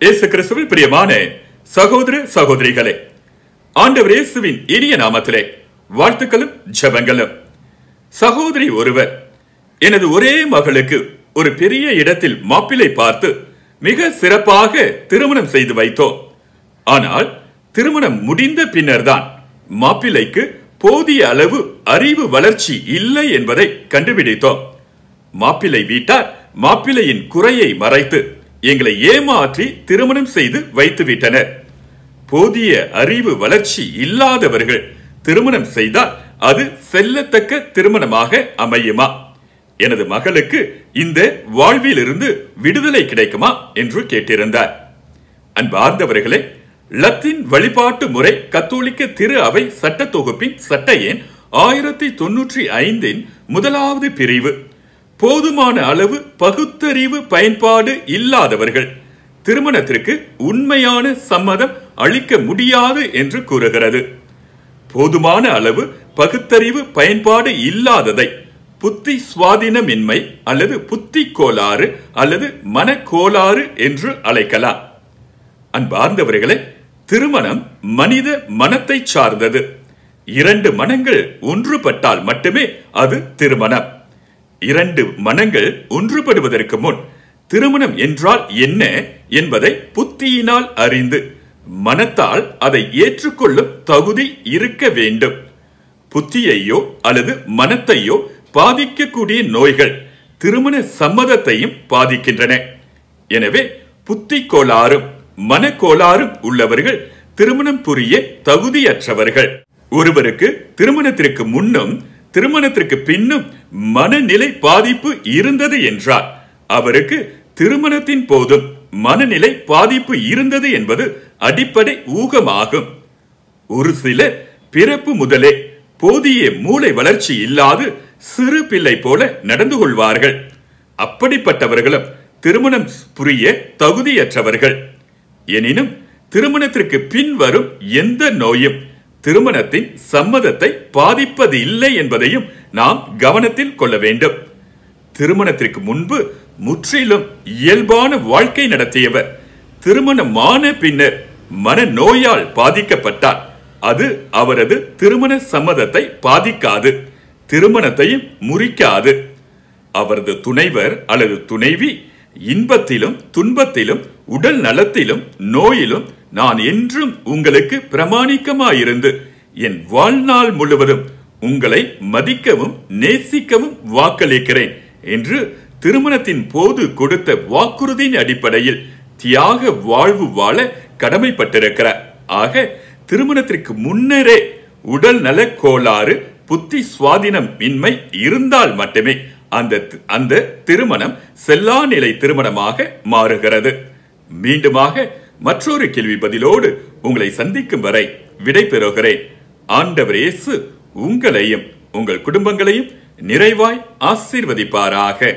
இயேசு கிறிஸ்துவில் பிரியமான சகோதர சகோதரிகளே ஆண்டவர் இயேசுவின் இனிய நாமத்திலே வாழ்த்துக்களும் ஜெபங்களும். சகோதரி ஒருவர் எனது ஒரே மகளுக்கு ஒரு பெரிய இடத்தில் மாப்பிளை பார்த்து மிக சிறப்பாக திருமணம் செய்து வைத்தோம். ஆனால் திருமணம் முடிந்த பின்னர்தான் மாப்பிள்ளைக்கு போதிய அளவு அறிவு வளர்ச்சி இல்லை என்பதை கண்டுபிடித்தோம். மாப்பிள்ளை வீட்டார் மாப்பிள்ளையின் குறையை மறைத்து எங்களை ஏமாற்றி திருமணம் செய்து வைத்துவிட்டனர். போதிய அறிவு வளர்ச்சி இல்லாதவர்கள் திருமணம் செய்தால் அது செல்லத்தக்க திருமணமாக அமையுமா? எனது மகளுக்கு இந்த வாழ்விலிருந்து விடுதலை கிடைக்குமா என்று கேட்டிருந்தார். அன்பார்ந்தவர்களே லத்தீன் வழிபாட்டு முறை கத்தோலிக்க திரு அவை சட்ட தொகுப்பின் சட்ட எண் ஆயிரத்தி தொன்னூற்றி ஐந்தின் முதலாவது பிரிவு. போதுமான அளவு பகுத்தறிவு பயன்பாடு இல்லாதவர்கள் திருமணத்திற்கு உண்மையான சம்மதம் அளிக்க முடியாது என்று கூறுகிறது. போதுமான அளவு பகுத்தறிவு பயன்பாடு இல்லாததை புத்தி சுவாதீனமின்மை அல்லது புத்தி கோளாறு அல்லது மனக்கோளாறு என்று அழைக்கலாம். அன்பார்ந்தவர்களே திருமணம் மனித மனத்தை சார்ந்தது. இரண்டு மனங்கள் ஒன்றுபட்டால் மட்டுமே அது திருமணம். இரண்டு மனங்கள் ஒன்றுபடுவதற்கு முன் திருமணம் என்றால் என்ன என்பதை புத்தியினால் அறிந்து மனத்தால் அதை ஏற்றுக்கொள்ளும் தகுதி இருக்க வேண்டும். புத்தியையோ அல்லது மனத்தையோ பாதிக்கக்கூடிய நோய்கள் திருமண சம்மதத்தையும் பாதிக்கின்றன. எனவே புத்தி கோளாறும் மனக்கோளாறும் உள்ளவர்கள் திருமணம் புரிய தகுதியற்றவர்கள். ஒருவருக்கு திருமணத்திற்கு முன்னும் திருமணத்திற்கு பின்னும் மனநிலை பாதிப்பு இருந்தது என்றால் அவருக்கு திருமணத்தின் போதும் மனநிலை பாதிப்பு இருந்தது என்பது அடிப்படை ஊகமாகும். ஒரு சிலர் பிறப்பு முதலே போதிய மூளை வளர்ச்சி இல்லாது சிறு பிள்ளை போல நடந்து கொள்வார்கள். அப்படிப்பட்டவர்களும் திருமணம் புரிய தகுதியற்றவர்கள். எனினும் திருமணத்திற்கு பின் வரும் எந்த நோயும் திருமணத்தின் சம்மதத்தை பாதிப்பது இல்லை என்பதையும் நாம் கவனத்தில் கொள்ள வேண்டும். திருமணத்திற்கு முன்பு முற்றிலும் இயல்பான வாழ்க்கை நடத்தியவர். திருமணமான பின்னர் மன நோயால் பாதிக்கப்பட்டார். அது அவரது திருமண சம்மதத்தை பாதிக்காது. திருமணத்தையும் முறிக்காது. அவரது துணைவர் அல்லது துணைவி இன்பத்திலும் துன்பத்திலும் உடல் நலத்திலும் நோயிலும் நான் என்றும் உங்களுக்கு பிரமாணிக்கமாயிருந்து என் வாழ்நாள் முழுவதும் உங்களை மதிக்கவும் நேசிக்கவும் வாக்களிக்கிறேன் என்று திருமணத்தின் போது கொடுத்த வாக்குறுதியின் அடிப்படையில் தியாக வாழ்வு வாழ கடமைப்பட்டிருக்கிறார் ஆக திருமணத்திற்கு முன்னரே உடல் நல கோளாறு புத்தி சுவாதீனம் இன்மை இருந்தால் மட்டுமே அந்த அந்த திருமணம் செல்லா நிலை திருமணமாக மாறுகிறது. மீண்டுமாக மற்றொரு கேள்வி பதிலோடு உங்களை சந்திக்கும் வரை விடை பெறுகிறேன். ஆண்டவர் இயேசு உங்களையும் உங்கள் குடும்பங்களையும் நிறைவாய் ஆசீர்வதிப்பாராக.